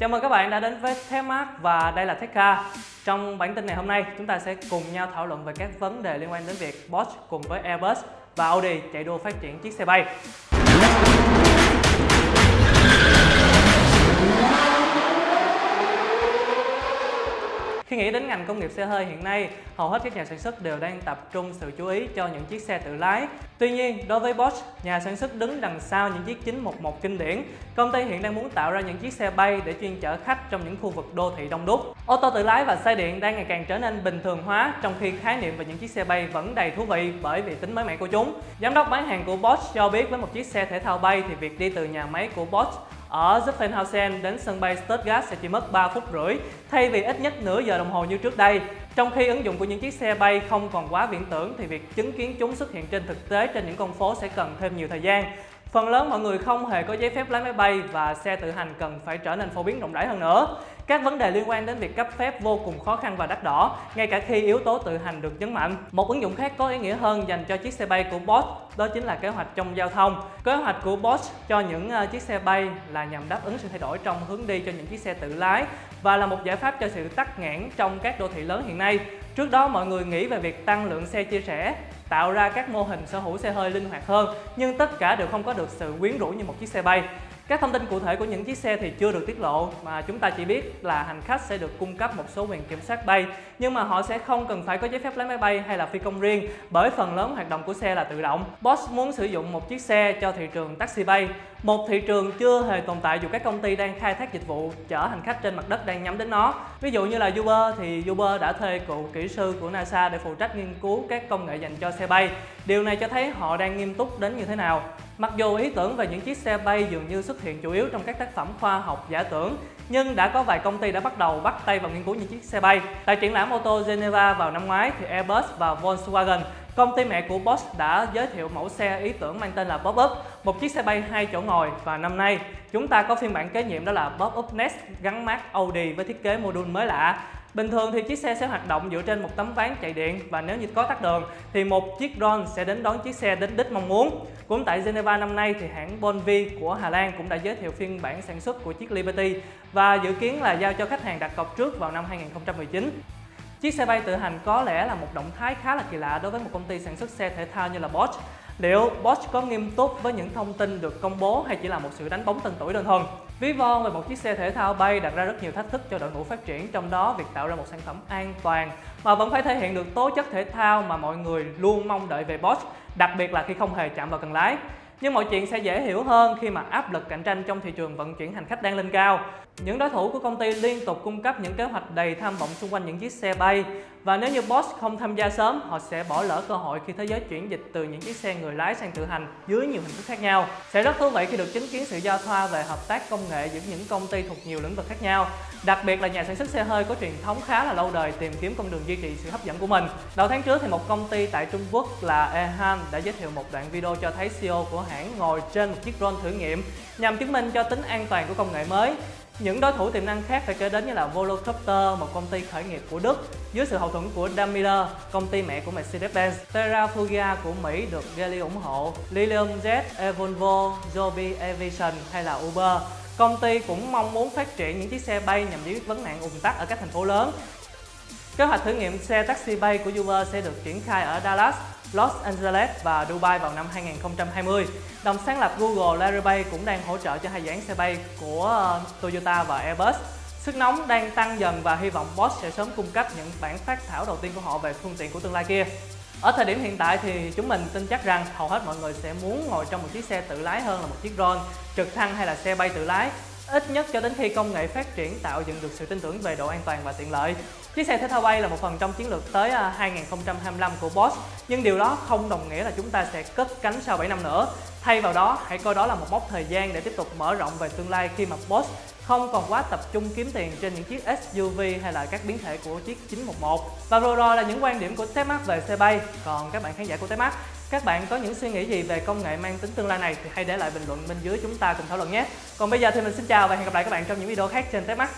Chào mừng các bạn đã đến với Techmart và đây là Techcar. Trong bản tin ngày hôm nay, chúng ta sẽ cùng nhau thảo luận về các vấn đề liên quan đến việc Bosch cùng với Airbus và Audi chạy đua phát triển chiếc xe bay. Khi nghĩ đến ngành công nghiệp xe hơi hiện nay, hầu hết các nhà sản xuất đều đang tập trung sự chú ý cho những chiếc xe tự lái. Tuy nhiên, đối với Bosch, nhà sản xuất đứng đằng sau những chiếc 911 kinh điển, công ty hiện đang muốn tạo ra những chiếc xe bay để chuyên chở khách trong những khu vực đô thị đông đúc. Ô tô tự lái và xe điện đang ngày càng trở nên bình thường hóa, trong khi khái niệm về những chiếc xe bay vẫn đầy thú vị bởi vì tính mới mẻ của chúng. Giám đốc bán hàng của Bosch cho biết với một chiếc xe thể thao bay thì việc đi từ nhà máy của Bosch ở Zuffenhausen đến sân bay Stuttgart sẽ chỉ mất 3 phút rưỡi, thay vì ít nhất nửa giờ đồng hồ như trước đây. Trong khi ứng dụng của những chiếc xe bay không còn quá viễn tưởng, thì việc chứng kiến chúng xuất hiện trên thực tế trên những con phố sẽ cần thêm nhiều thời gian. Phần lớn mọi người không hề có giấy phép lái máy bay và xe tự hành cần phải trở nên phổ biến rộng rãi hơn nữa. Các vấn đề liên quan đến việc cấp phép vô cùng khó khăn và đắt đỏ, ngay cả khi yếu tố tự hành được nhấn mạnh. Một ứng dụng khác có ý nghĩa hơn dành cho chiếc xe bay của Bosch đó chính là kế hoạch trong giao thông. Kế hoạch của Bosch cho những ờ, chiếc xe bay là nhằm đáp ứng sự thay đổi trong hướng đi cho những chiếc xe tự lái và là một giải pháp cho sự tắc nghẽn trong các đô thị lớn hiện nay. Trước đó mọi người nghĩ về việc tăng lượng xe chia sẻ, tạo ra các mô hình sở hữu xe hơi linh hoạt hơn, nhưng tất cả đều không có được sự quyến rũ như một chiếc xe bay. Các thông tin cụ thể của những chiếc xe thì chưa được tiết lộ mà chúng ta chỉ biết là hành khách sẽ được cung cấp một số quyền kiểm soát bay nhưng mà họ sẽ không cần phải có giấy phép lái máy bay hay là phi công riêng bởi phần lớn hoạt động của xe là tự động. Bosch muốn sử dụng một chiếc xe cho thị trường taxi bay, một thị trường chưa hề tồn tại dù các công ty đang khai thác dịch vụ chở hành khách trên mặt đất đang nhắm đến nó. Ví dụ như là Uber thì Uber đã thuê cựu kỹ sư của NASA để phụ trách nghiên cứu các công nghệ dành cho xe bay. Điều này cho thấy họ đang nghiêm túc đến như thế nào. Mặc dù ý tưởng về những chiếc xe bay dường như xuất hiện chủ yếu trong các tác phẩm khoa học giả tưởng, nhưng đã có vài công ty đã bắt đầu bắt tay vào nghiên cứu những chiếc xe bay. Tại triển lãm ô tô Geneva vào năm ngoái thì Airbus và Volkswagen, công ty mẹ của Bosch đã giới thiệu mẫu xe ý tưởng mang tên là Pop-up, một chiếc xe bay hai chỗ ngồi và năm nay chúng ta có phiên bản kế nhiệm đó là Pop-up Next gắn mát Audi với thiết kế mô đun mới lạ Bình thường thì chiếc xe sẽ hoạt động dựa trên một tấm ván chạy điện và nếu như có tắt đường thì một chiếc drone sẽ đến đón chiếc xe đến đích mong muốn. Cũng tại Geneva năm nay thì hãng Bonvi của Hà Lan cũng đã giới thiệu phiên bản sản xuất của chiếc Liberty và dự kiến là giao cho khách hàng đặt cọc trước vào năm 2019. Chiếc xe bay tự hành có lẽ là một động thái khá là kỳ lạ đối với một công ty sản xuất xe thể thao như là Bosch. Liệu Bosch có nghiêm túc với những thông tin được công bố hay chỉ là một sự đánh bóng tên tuổi đơn thuần? Ví von về một chiếc xe thể thao bay đặt ra rất nhiều thách thức cho đội ngũ phát triển, trong đó việc tạo ra một sản phẩm an toàn mà vẫn phải thể hiện được tố chất thể thao mà mọi người luôn mong đợi về Bosch, đặc biệt là khi không hề chạm vào cần lái. Nhưng mọi chuyện sẽ dễ hiểu hơn khi mà áp lực cạnh tranh trong thị trường vận chuyển hành khách đang lên cao. Những đối thủ của công ty liên tục cung cấp những kế hoạch đầy tham vọng xung quanh những chiếc xe bay và nếu như Bosch không tham gia sớm, họ sẽ bỏ lỡ cơ hội khi thế giới chuyển dịch từ những chiếc xe người lái sang tự hành dưới nhiều hình thức khác nhau. Sẽ rất thú vị khi được chứng kiến sự giao thoa về hợp tác công nghệ giữa những công ty thuộc nhiều lĩnh vực khác nhau. Đặc biệt là nhà sản xuất xe hơi có truyền thống khá là lâu đời tìm kiếm con đường duy trì sự hấp dẫn của mình. Đầu tháng trước thì một công ty tại Trung Quốc là Ehan đã giới thiệu một đoạn video cho thấy CEO của hãng ngồi trên một chiếc drone thử nghiệm nhằm chứng minh cho tính an toàn của công nghệ mới. Những đối thủ tiềm năng khác phải kể đến như là Volocopter, một công ty khởi nghiệp của Đức, dưới sự hậu thuẫn của Daimler, công ty mẹ của Mercedes-Benz, Terrafugia của Mỹ được Geely ủng hộ, Lilium Jet, Evolvo, Joby Aviation hay là Uber. Công ty cũng mong muốn phát triển những chiếc xe bay nhằm giải quyết vấn nạn ùn tắc ở các thành phố lớn. Kế hoạch thử nghiệm xe taxi bay của Uber sẽ được triển khai ở Dallas, Los Angeles và Dubai vào năm 2020. Đồng sáng lập Google Larry Page cũng đang hỗ trợ cho hai dự án xe bay của ờ, Toyota và Airbus. Sức nóng đang tăng dần và hy vọng Bosch sẽ sớm cung cấp những bản phát thảo đầu tiên của họ về phương tiện của tương lai kia. Ở thời điểm hiện tại thì chúng mình tin chắc rằng hầu hết mọi người sẽ muốn ngồi trong một chiếc xe tự lái hơn là một chiếc drone, trực thăng hay là xe bay tự lái ít nhất cho đến khi công nghệ phát triển tạo dựng được sự tin tưởng về độ an toàn và tiện lợi. Chiếc xe thể thao bay là một phần trong chiến lược tới à, 2025 của Bosch, nhưng điều đó không đồng nghĩa là chúng ta sẽ cất cánh sau 7 năm nữa. Thay vào đó, hãy coi đó là một mốc thời gian để tiếp tục mở rộng về tương lai khi mà Bosch không còn quá tập trung kiếm tiền trên những chiếc SUV hay là các biến thể của chiếc 911. Và vừa rồi là những quan điểm của Techmark về xe bay. Còn các bạn khán giả của Techmark, các bạn có những suy nghĩ gì về công nghệ mang tính tương lai này thì hãy để lại bình luận bên dưới chúng ta cùng thảo luận nhé. Còn bây giờ thì mình xin chào và hẹn gặp lại các bạn trong những video khác trên Techmark.